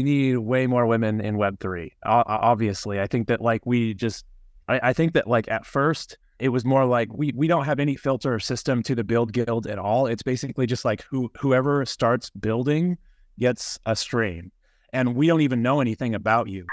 we need way more women in Web three. obviously, I think that like we just, I, I think that like at first it was more like we we don't have any filter system to the BuidlGuidl at all. It's basically just like who whoever starts building gets a stream, and we don't even know anything about you.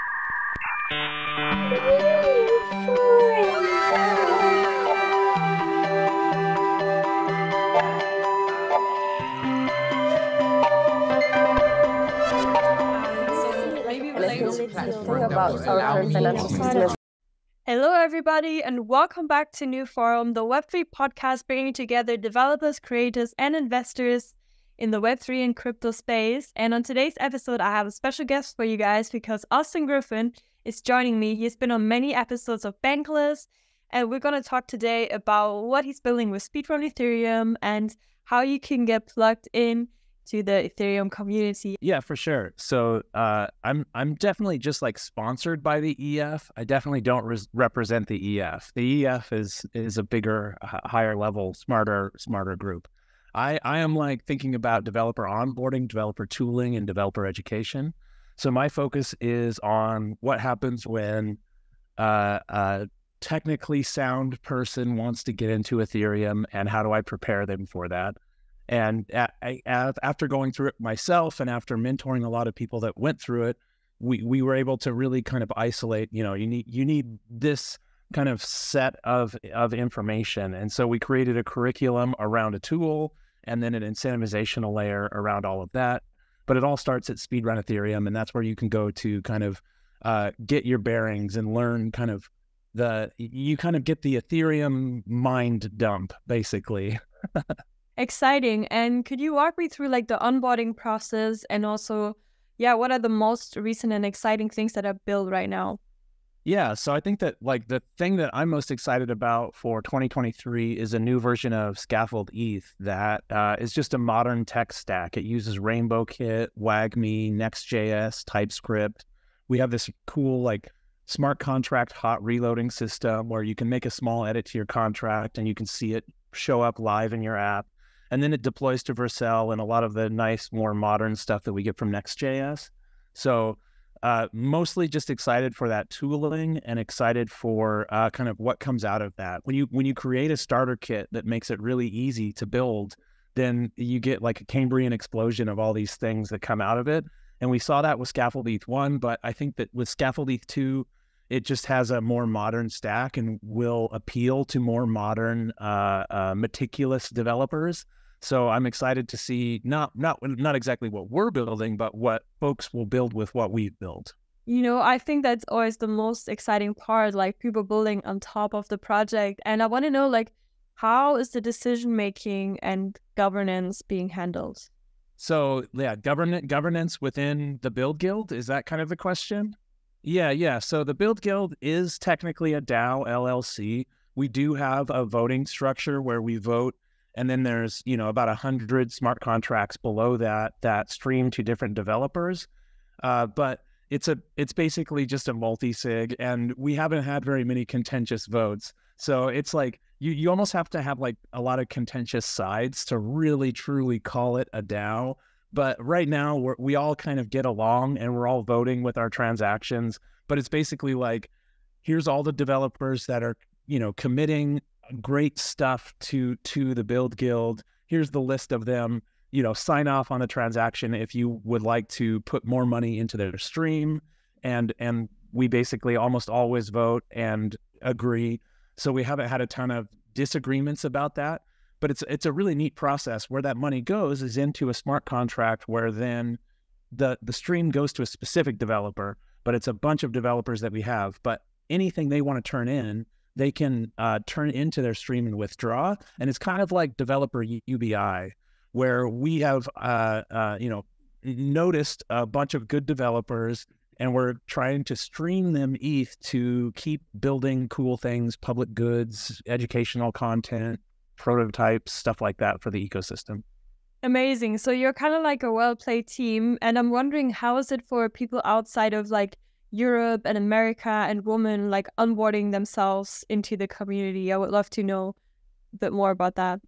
Hello, everybody, and welcome back to New Forum, the Web3 podcast bringing together developers, creators, and investors in the Web3 and crypto space. And on today's episode, I have a special guest for you guys because Austin Griffith is joining me. He's been on many episodes of Bankless, and we're going to talk today about what he's building with Speedrun Ethereum and how you can get plugged in to the Ethereum community? Yeah, for sure. So uh, I'm I'm definitely just like sponsored by the EF. I definitely don't res- represent the EF. The EF is is a bigger, higher level, smarter smarter group. I I am like thinking about developer onboarding, developer tooling, and developer education. So my focus is on what happens when uh, a technically sound person wants to get into Ethereum, and how do I prepare them for that? And after going through it myself and after mentoring a lot of people that went through it, we, we were able to really kind of isolate, you know, you need you need this kind of set of of information. And so we created a curriculum around a tool and then an incentivization layer around all of that. But it all starts at Speedrun Ethereum, and that's where you can go to kind of uh, get your bearings and learn kind of the you kind of get the Ethereum mind dump basically. exciting. And could you walk me through like the onboarding process and also, yeah, what are the most recent and exciting things that are built right now? Yeah, so I think that like the thing that I'm most excited about for 2023 is a new version of Scaffold ETH that uh, is just a modern tech stack. It uses Rainbow Kit, WAGMI, Next.js, TypeScript. We have this cool like smart contract hot reloading system where you can make a small edit to your contract and you can see it show up live in your app and then it deploys to Vercel and a lot of the nice, more modern stuff that we get from Next.js. So uh, mostly just excited for that tooling and excited for uh, kind of what comes out of that. When you when you create a starter kit that makes it really easy to build, then you get like a Cambrian explosion of all these things that come out of it. And we saw that with Scaffold ETH one, but I think that with Scaffold ETH two, it just has a more modern stack and will appeal to more modern, uh, uh meticulous developers. So I'm excited to see not not not exactly what we're building, but what folks will build with what we've built. You know, I think that's always the most exciting part, like people building on top of the project. And I want to know, like, how is the decision making and governance being handled? So yeah, governance governance within the BuidlGuidl is that kind of the question? Yeah, yeah. So the BuidlGuidl is technically a DAO LLC. We do have a voting structure where we vote and then there's you know about a hundred smart contracts below that that stream to different developers. Uh, but it's a it's basically just a multi-sig and we haven't had very many contentious votes. So it's like you you almost have to have like a lot of contentious sides to really truly call it a DAO. But right now we we all kind of get along and we're all voting with our transactions. But it's basically like here's all the developers that are you know committing great stuff to to the BuidlGuidl. Here's the list of them. You know sign off on the transaction if you would like to put more money into their stream. And and we basically almost always vote and agree. So we haven't had a ton of disagreements about that. But it's it's a really neat process. Where that money goes is into a smart contract where then the the stream goes to a specific developer but it's a bunch of developers that we have. But anything they want to turn in they can uh, turn into their stream and withdraw. And it's kind of like developer UBI, where we have, uh, uh, you know, noticed a bunch of good developers and we're trying to stream them ETH to keep building cool things, public goods, educational content, prototypes, stuff like that for the ecosystem. Amazing. So you're kind of like a well played team. And I'm wondering, how is it for people outside of like Europe and America and women like onboarding themselves into the community. I would love to know a bit more about that.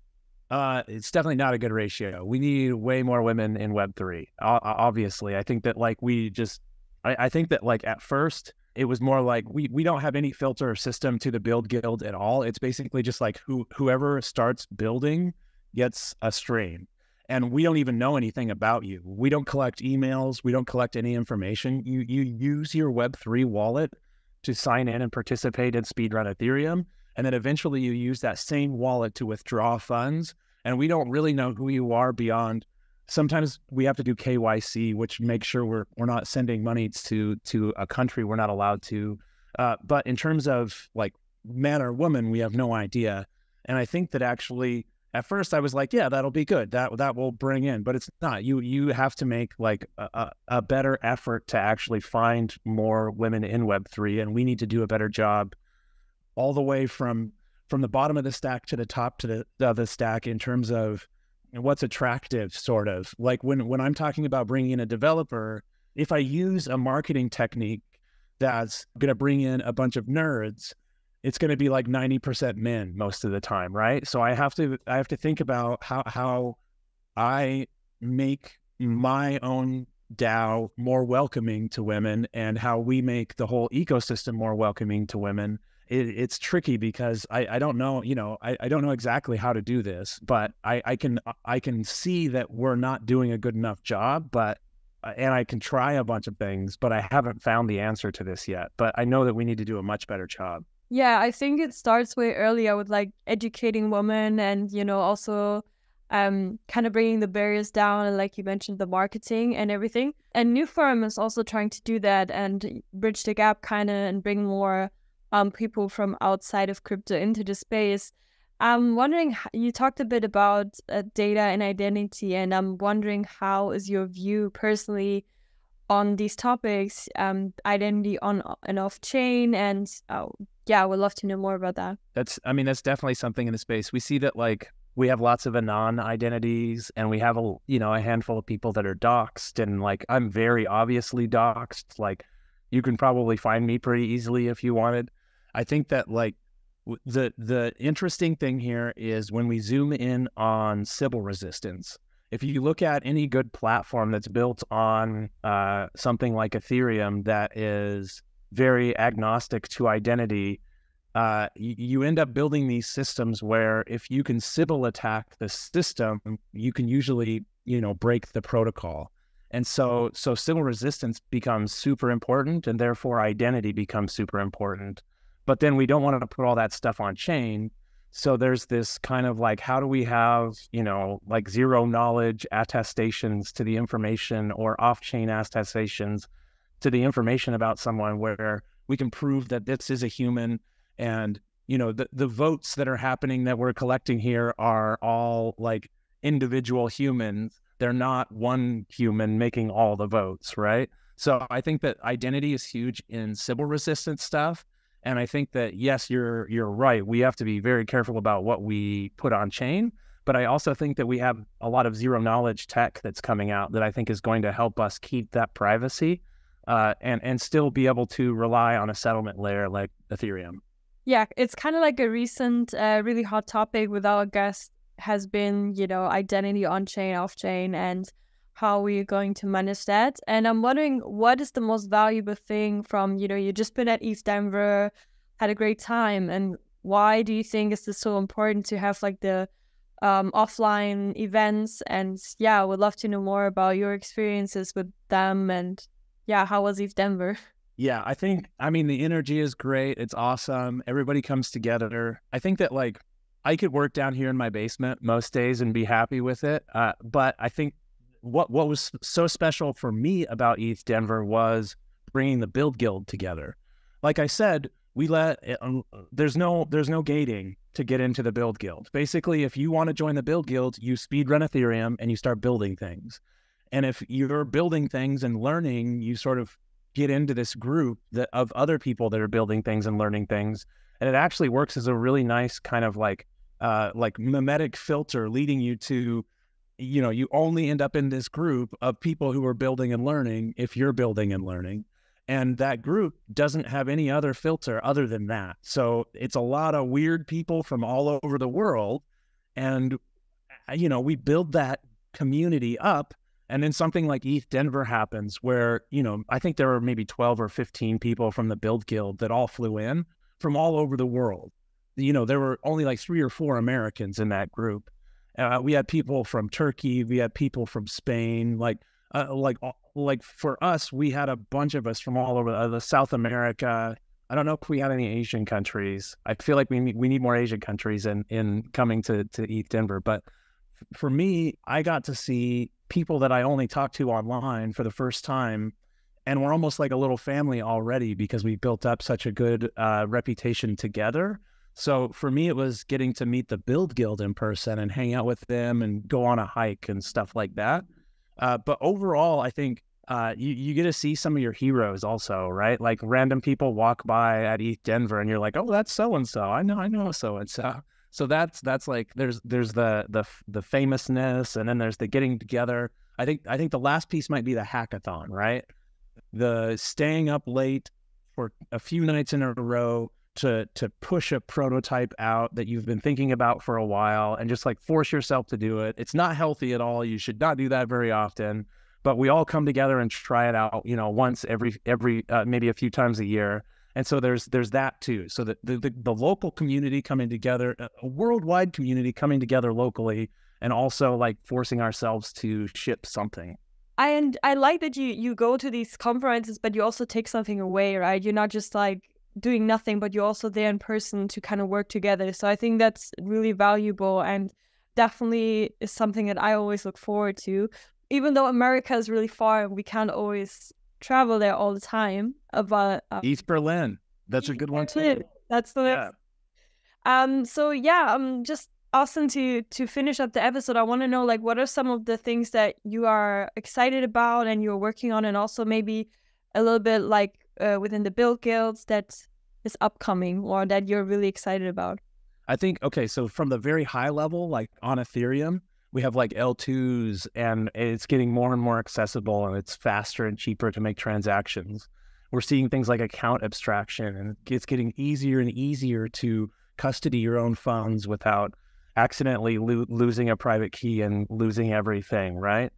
Uh, it's definitely not a good ratio. We need way more women in Web three. obviously, I think that like we just, I, I think that like at first it was more like we we don't have any filter system to the BuidlGuidl at all. It's basically just like who whoever starts building gets a stream. And we don't even know anything about you. We don't collect emails. We don't collect any information. You you use your Web3 wallet to sign in and participate in Speedrun Ethereum. And then eventually you use that same wallet to withdraw funds. And we don't really know who you are beyond sometimes we have to do KYC, which makes sure we're we're not sending money to to a country we're not allowed to. Uh, but in terms of like man or woman, we have no idea. And I think that actually at first I was like, yeah, that'll be good. That that will bring in, but it's not. You you have to make like a, a better effort to actually find more women in Web three, and we need to do a better job all the way from from the bottom of the stack to the top to the, the, the stack in terms of what's attractive sort of like when when i'm talking about bringing in a developer if i use a marketing technique that's going to bring in a bunch of nerds it's going to be like 90% men most of the time right so i have to i have to think about how how i make my own dao more welcoming to women and how we make the whole ecosystem more welcoming to women it, it's tricky because I, I don't know, you know, I, I don't know exactly how to do this, but I, I can I can see that we're not doing a good enough job, but uh, and I can try a bunch of things, but I haven't found the answer to this yet. But I know that we need to do a much better job. Yeah, I think it starts way earlier with like educating women and, you know, also um, kind of bringing the barriers down and like you mentioned the marketing and everything and new forum is also trying to do that and bridge the gap kind of and bring more um, people from outside of crypto into the space. I'm wondering, you talked a bit about uh, data and identity, and I'm wondering how is your view personally on these topics, um, identity on and off chain, and uh, yeah, I would love to know more about that. That's, I mean, that's definitely something in the space. We see that like we have lots of anon identities, and we have a you know a handful of people that are doxxed, and like I'm very obviously doxxed. Like you can probably find me pretty easily if you wanted. I think that like the the interesting thing here is when we zoom in on Sybil resistance. If you look at any good platform that's built on uh, something like Ethereum that is very agnostic to identity, uh, you, you end up building these systems where if you can Sybil attack the system, you can usually you know break the protocol. And so so Sybil resistance becomes super important, and therefore identity becomes super important but then we don't want to put all that stuff on chain. So there's this kind of like, how do we have, you know, like zero knowledge attestations to the information or off chain attestations to the information about someone where we can prove that this is a human and, you know, the, the votes that are happening that we're collecting here are all like individual humans. They're not one human making all the votes, right? So I think that identity is huge in Sybil resistance stuff. And I think that yes, you're you're right. We have to be very careful about what we put on chain. But I also think that we have a lot of zero knowledge tech that's coming out that I think is going to help us keep that privacy uh, and and still be able to rely on a settlement layer like Ethereum. Yeah, it's kind of like a recent, uh, really hot topic with our guest has been, you know, identity on chain, off chain, and how we're going to manage that. And I'm wondering what is the most valuable thing from, you know, you just been at ETH Denver, had a great time, and why do you think is this so important to have like the um, offline events? And yeah, would love to know more about your experiences with them and yeah, how was East ETHDenver? Yeah, I think I mean the energy is great. It's awesome. Everybody comes together. I think that like I could work down here in my basement most days and be happy with it. Uh, but I think what what was so special for me about ETHDenver was bringing the BuidlGuidl together. Like I said, we let eh, um, there's no there's no gating to get into the BuidlGuidl. Basically, if you want to join the BuidlGuidl, you speed run Ethereum and you start building things. And if you're building things and learning, you sort of get into this group that, of other people that are building things and learning things. And it actually works as a really nice kind of like uh, like mimetic filter leading you to you know, you only end up in this group of people who are building and learning if you're building and learning. And that group doesn't have any other filter other than that. So it's a lot of weird people from all over the world. And you know, we build that community up. And then something like ETH Denver happens where, you know, I think there were maybe 12 or 15 people from the BuidlGuidl that all flew in from all over the world. You know, there were only like three or four Americans in that group. Uh, we had people from Turkey, we had people from Spain, like, uh, like, like for us, we had a bunch of us from all over uh, the South America. I don't know if we had any Asian countries. I feel like we need, we need more Asian countries in in coming to to ETH Denver, but for me, I got to see people that I only talked to online for the first time. And we're almost like a little family already because we built up such a good uh, reputation together. So for me, it was getting to meet the BuidlGuidl in person and hang out with them and go on a hike and stuff like that. Uh, but overall, I think uh, you, you get to see some of your heroes also, right? Like random people walk by at ETH Denver and you're like, oh, that's so and so. I know, I know so and so. So that's that's like there's there's the the the famousness, and then there's the getting together. I think I think the last piece might be the hackathon, right? The staying up late for a few nights in a row to to push a prototype out that you've been thinking about for a while and just like force yourself to do it. It's not healthy at all. You should not do that very often. But we all come together and try it out, you know, once every every uh, maybe a few times a year and so there's there's that too. So the, the the, local community coming together, a worldwide community coming together locally, and also like forcing ourselves to ship something. I and I like that you you go to these conferences, but you also take something away, right? You're not just like doing nothing, but you're also there in person to kind of work together. So I think that's really valuable and definitely is something that I always look forward to. Even though America is really far, we can't always travel there all the time. About uh, East Berlin. That's East a good one too. That's the yeah. Um. So yeah. Um. Just awesome to to finish up the episode. I want to know like what are some of the things that you are excited about and you're working on, and also maybe a little bit like uh, within the build guilds that is upcoming or that you're really excited about. I think okay. So from the very high level, like on Ethereum, we have like L2s and it's getting more and more accessible and it's faster and cheaper to make transactions. We're seeing things like account abstraction and it's getting easier and easier to custody your own funds without accidentally lo- losing a private key and losing everything, right?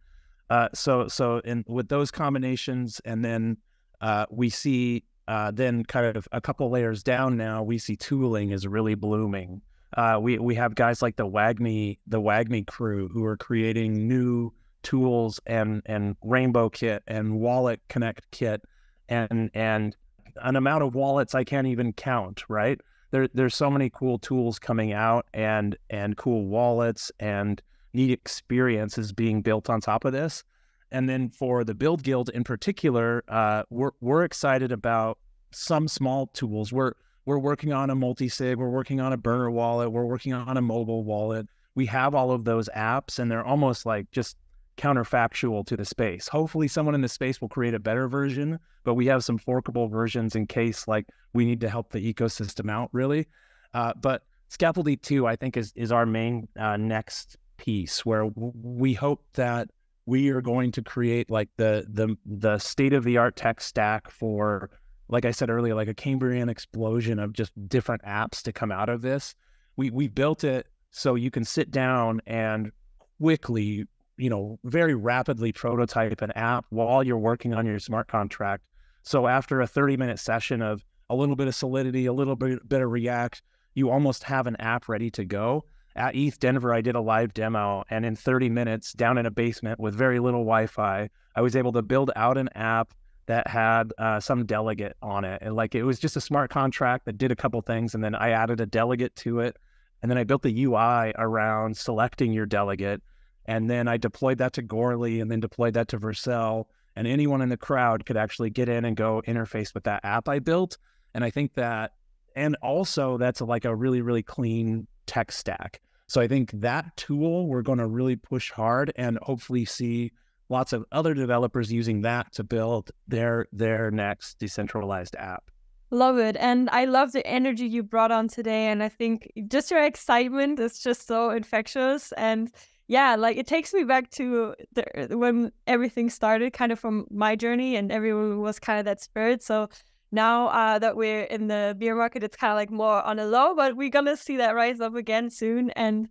Uh, so, so in with those combinations, and then uh, we see uh, then kind of a couple layers down now, we see tooling is really blooming. Uh, we we have guys like the WAGMI the WAGMI crew who are creating new tools and and Rainbow Kit and Wallet Connect Kit and and an amount of wallets I can't even count. Right there, there's so many cool tools coming out and and cool wallets and neat experiences being built on top of this. And then for the BuidlGuidl in particular, uh, we're we're excited about some small tools. We're we're working on a multi-sig, we're working on a burner wallet, we're working on a mobile wallet. We have all of those apps and they're almost like just counterfactual to the space. Hopefully someone in the space will create a better version, but we have some forkable versions in case like we need to help the ecosystem out really. Uh, but Scaffold 2, I think, is is our main uh, next piece where we hope that we are going to create like the the the state of the art tech stack for like I said earlier, like a Cambrian explosion of just different apps to come out of this. We we built it so you can sit down and quickly, you know, very rapidly prototype an app while you're working on your smart contract. So after a 30 minute session of a little bit of Solidity, a little bit, bit of React, you almost have an app ready to go. At ETH Denver, I did a live demo, and in 30 minutes, down in a basement with very little Wi Fi, I was able to build out an app that had uh, some delegate on it. And like it was just a smart contract that did a couple things. And then I added a delegate to it. And then I built the UI around selecting your delegate. And then I deployed that to Goerli and then deployed that to Vercel. And anyone in the crowd could actually get in and go interface with that app I built. And I think that, and also that's like a really, really clean tech stack. So I think that tool we're going to really push hard and hopefully see lots of other developers using that to build their their next decentralized app. Love it. And I love the energy you brought on today. And I think just your excitement is just so infectious. And yeah, like it takes me back to the, when everything started, kind of from my journey, and everyone was kind of that spirit. So now uh, that we're in the beer market, it's kind of like more on a low, but we're going to see that rise up again soon. And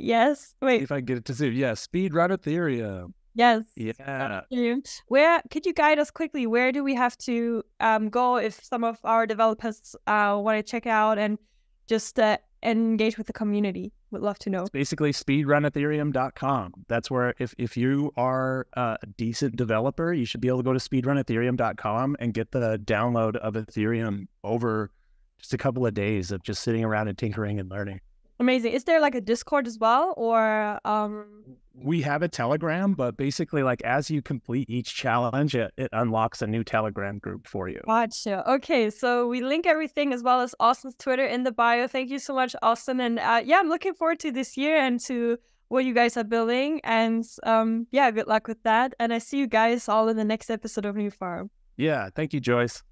Yes. Wait. If I get it to zoom. Yeah, speed run Ethereum. Yes. Yeah. Where could you guide us quickly? Where do we have to um, go if some of our developers uh, want to check out and just uh, engage with the community? Would love to know. It's basically speedrunethereum.com. That's where if, if you are a decent developer, you should be able to go to speedrunethereum.com and get the download of Ethereum over just a couple of days of just sitting around and tinkering and learning. Amazing. Is there like a Discord as well, or um? We have a Telegram, but basically, like as you complete each challenge, it, it unlocks a new Telegram group for you. Gotcha. Okay, so we link everything as well as Austin's Twitter in the bio. Thank you so much, Austin, and uh, yeah, I'm looking forward to this year and to what you guys are building. And um, yeah, good luck with that. And I see you guys all in the next episode of New Forum. Yeah, thank you, Joyce.